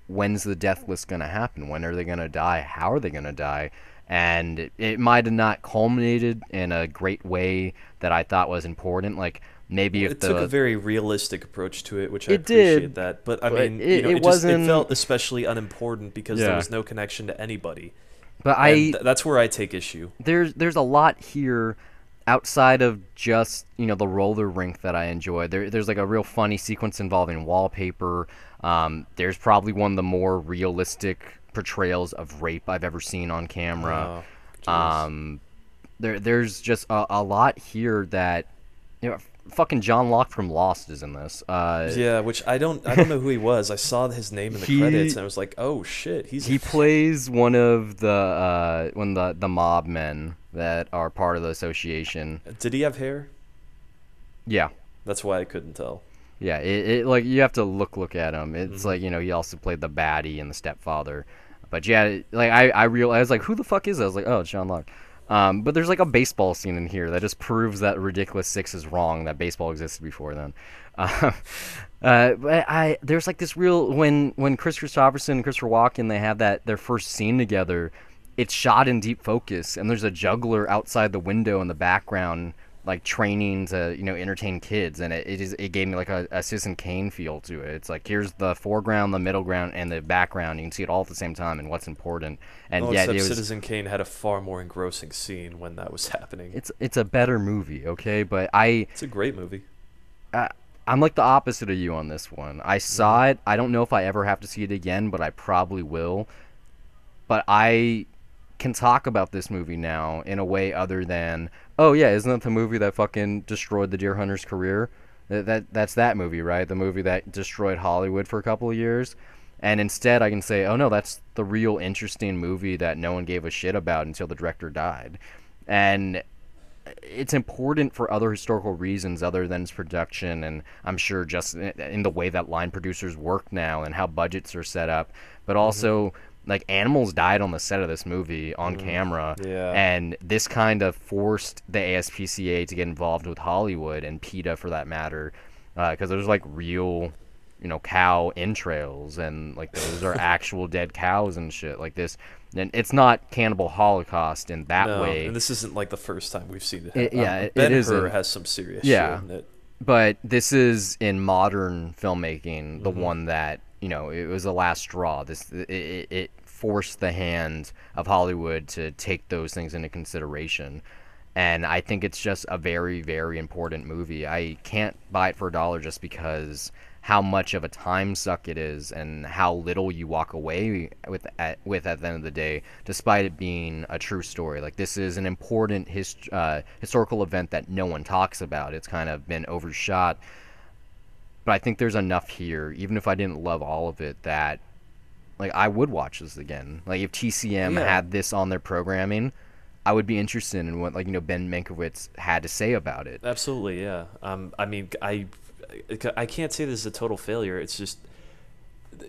when's the death list going to happen when are they going to die how are they going to die and it, it might have not culminated in a great way that i thought was important like maybe if it the took a very realistic approach to it, which I It appreciate did, that. But I but mean, it- you know, it it, just, it felt especially unimportant because Yeah. there was no connection to anybody. But i th- that's where I take issue. there's there's a lot here outside of just you know the roller rink that I enjoy. There there's like a real funny sequence involving wallpaper. Um, there's probably one of the more realistic portrayals of rape I've ever seen on camera. Oh, um, there there's just a, a lot here that you know, fucking John Locke from Lost is in this. Uh, yeah, which I don't I don't know who he was. I saw his name in the He- credits and I was like, oh shit, he's he plays one of the uh, one of the the mob men that are part of the association. Did he have hair? Yeah. That's why I couldn't tell. Yeah, it, it like you have to look look at him. It's Mhm. like you know he also played the baddie and the stepfather, but yeah, like I I realized like who the fuck is that? I was like oh John Locke. Um, but there's like a baseball scene in here that just proves that ridiculous six is wrong. That baseball existed before then. Uh, uh, I there's like this real when when Kris Kristofferson and Christopher Walken they have that their first scene together. It's shot in deep focus, and there's a juggler outside the window in the background like training to you know entertain kids and it, it is it gave me like a, a Citizen Kane feel to it. It's like here's the foreground, the middle ground, and the background. You can see it all at the same time and what's important. And oh, yet it was Citizen Kane had a far more engrossing scene when that was happening. it's it's a better movie, okay? But I It's a great movie. I'm like the opposite of you on this one. I mm-hmm. saw it. I don't know if I ever have to see it again, but I probably will. But I can talk about this movie now in a way other than, oh yeah, isn't that the movie that fucking destroyed the Deer Hunter's career? That, that that's that movie, right? The movie that destroyed Hollywood for a couple of years. And instead, I can say, oh no, that's the real interesting movie that no one gave a shit about until the director died. And it's important for other historical reasons other than its production and i'm sure just in in the way that line producers work now and how budgets are set up but mm-hmm. also like animals died on the set of this movie on camera Yeah. and this kind of forced the aspca to get involved with hollywood and peta for that matter because there's like real you know cow entrails and like those are actual dead cows and shit like this and it's not cannibal holocaust in that no, way and this isn't like the first time we've seen it. It- Um, yeah, it- it Ben Hur has some serious Yeah. shit in it. but this is in modern filmmaking the Mm-hmm. one that you know it was the last straw this it, it, forced the hand of hollywood to take those things into consideration and i think it's just a very very important movie i can't buy it for a dollar just because how much of a time suck it is and how little you walk away with at, with at the end of the day, despite it being a true story. Like this is an important his, uh, historical event that no one talks about. It's kind of been overshot, but I think there's enough here, even if I didn't love all of it, that like I would watch this again. Like if TCM Yeah. had this on their programming. I would be interested in what like you know Ben Mankiewicz had to say about it. Absolutely, yeah. Um, I mean, I, I can't say this is a total failure. It's just,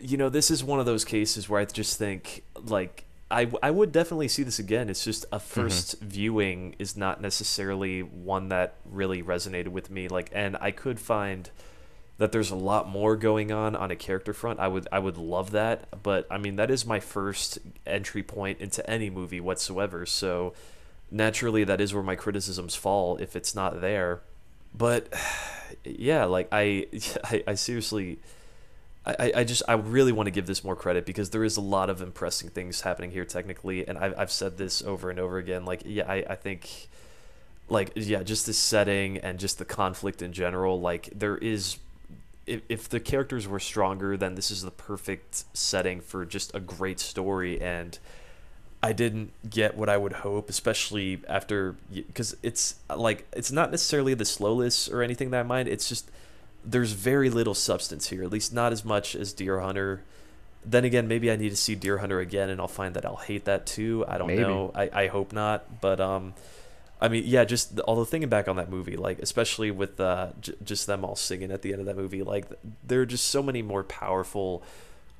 you know, this is one of those cases where I just think like I, I would definitely see this again. It's just a 1st viewing is not necessarily one that really resonated with me. Like, and I could find that there's a lot more going on on a character front. I would I would love that, but I mean that is my first entry point into any movie whatsoever. So naturally that is where my criticisms fall if it's not there. But yeah, like I I, I seriously I, I just I really want to give this more credit because there is a lot of impressive things happening here technically, and I've I've said this over and over again. Like yeah, I, I think like yeah, just the setting and just the conflict in general. Like there is if, if the characters were stronger, then this is the perfect setting for just a great story. And I didn't get what I would hope, especially after because it's like it's not necessarily the slowness or anything that I mind. It's just there's very little substance here, at least not as much as Deer Hunter. Then again, maybe I need to see Deer Hunter again, and I'll find that I'll hate that too. I don't Maybe. know. I, I hope not, but um, I mean, yeah, just although thinking back on that movie, like especially with uh, j- just them all singing at the end of that movie, like there are just so many more powerful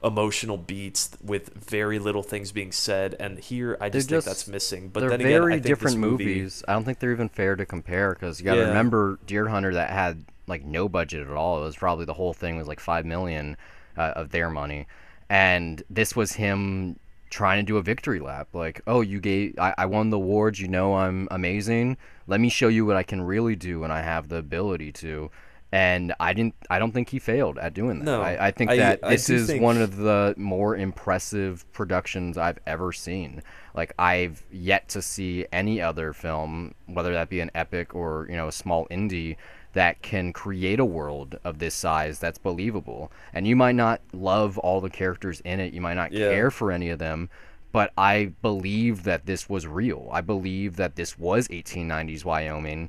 emotional beats with very little things being said, and here I just They're think that's missing. But they're then very again, I think different movie, movies. I don't think they're even fair to compare because you got to Yeah. remember Deer Hunter that had like no budget at all. It was probably the whole thing was like five million uh, of their money, and this was him trying to do a victory lap. Like, oh, you gave I, I won the awards. You know I'm amazing. Let me show you what I can really do when I have the ability to. And I didn't. I don't think he failed at doing that. No, I, I think that I this is think- one of the more impressive productions I've ever seen. Like I've yet to see any other film, whether that be an epic or you know a small indie, that can create a world of this size that's believable. And you might not love all the characters in it, you might not Yeah. care for any of them, but I believe that this was real. I believe that this was 1890s Wyoming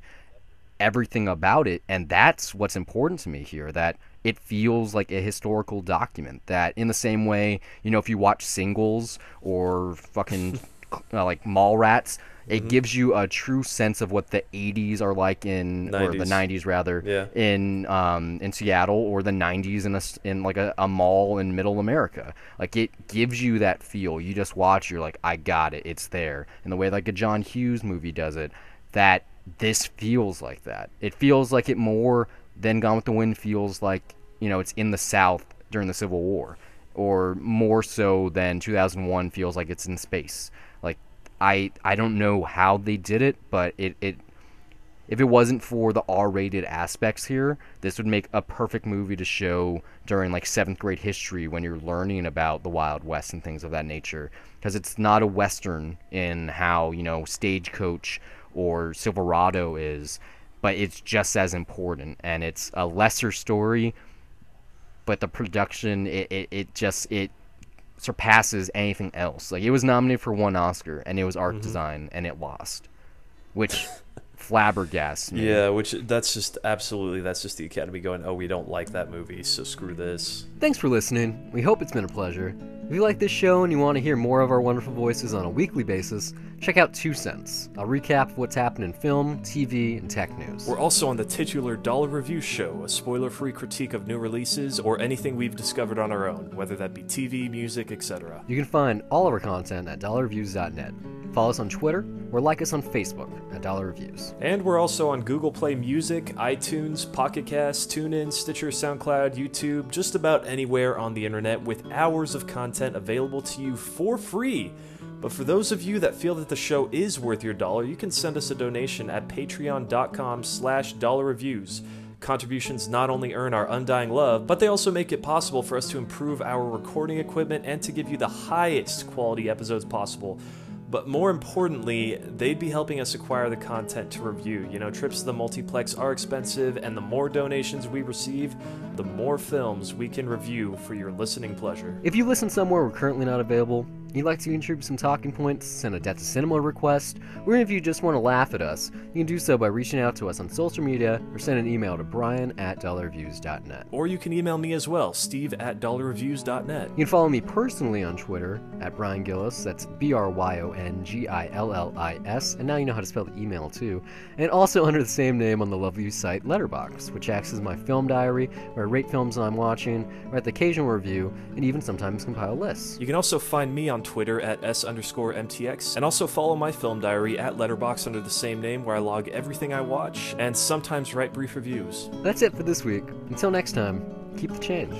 everything about it and that's what's important to me here that it feels like a historical document that in the same way you know if you watch singles or fucking uh, like mall rats it gives you a true sense of what the 80s are like in or the 90s. 90s rather Yeah. in um in Seattle or the 90s in a in like a, a mall in middle America. Like it gives you that feel. You just watch you're like I got it it's there. And the way like a John Hughes movie does it that this feels like that. It feels like it more than Gone with the Wind feels like you know it's in the South during the Civil War or more so than 2001 feels like it's in space I I don't know how they did it but it it if it wasn't for the R-rated aspects here, this would make a perfect movie to show during like seventh grade history when you're learning about the Wild West and things of that nature. Because it's not a western in how you know Stagecoach or Silverado is, but it's just as important, and it's a lesser story. But the production, it, it, it just it surpasses anything else. Like it was nominated for one Oscar, and it was art mm-hmm. design, and it lost, which flabbergasts me. Yeah, which that's just absolutely that's just the Academy going, oh, we don't like that movie, so screw this. Thanks for listening. We hope it's been a pleasure. If you like this show and you want to hear more of our wonderful voices on a weekly basis, check out Two Cents. I'll recap what's happened in film, TV, and tech news. We're also on the titular Dollar Review Show, a spoiler free critique of new releases or anything we've discovered on our own, whether that be TV, music, etc. You can find all of our content at dollarreviews.net. Follow us on Twitter or like us on Facebook at Dollar Reviews. And we're also on Google Play Music, iTunes, Pocket Cast, TuneIn, Stitcher, SoundCloud, YouTube, just about anywhere on the internet with hours of content available to you for free. But for those of you that feel that the show is worth your dollar, you can send us a donation at patreon.com slash dollarreviews. Contributions not only earn our undying love, but they also make it possible for us to improve our recording equipment and to give you the highest quality episodes possible. but more importantly, they'd be helping us acquire the content to review. You know, trips to the multiplex are expensive, and the more donations we receive, the more films we can review for your listening pleasure. If you listen somewhere we're currently not available, you'd like to contribute some talking points, send a Debt to Cinema request, or if you just want to laugh at us, you can do so by reaching out to us on social media or send an email to bryon at dollarreviews.net. Or you can email me as well, steve at dollarreviews.net. You can follow me personally on Twitter at Bryon Gillis, that's B R Y O N G I L L I S, and now you know how to spell the email too, and also under the same name on the Love lovely site Letterboxd, which acts as my film diary where I rate films I'm watching, write the occasional review, and even sometimes compile lists. You can also find me on Twitter at S underscore MTX, and also follow my film diary at Letterboxd under the same name where I log everything I watch and sometimes write brief reviews. That's it for this week. Until next time, keep the change.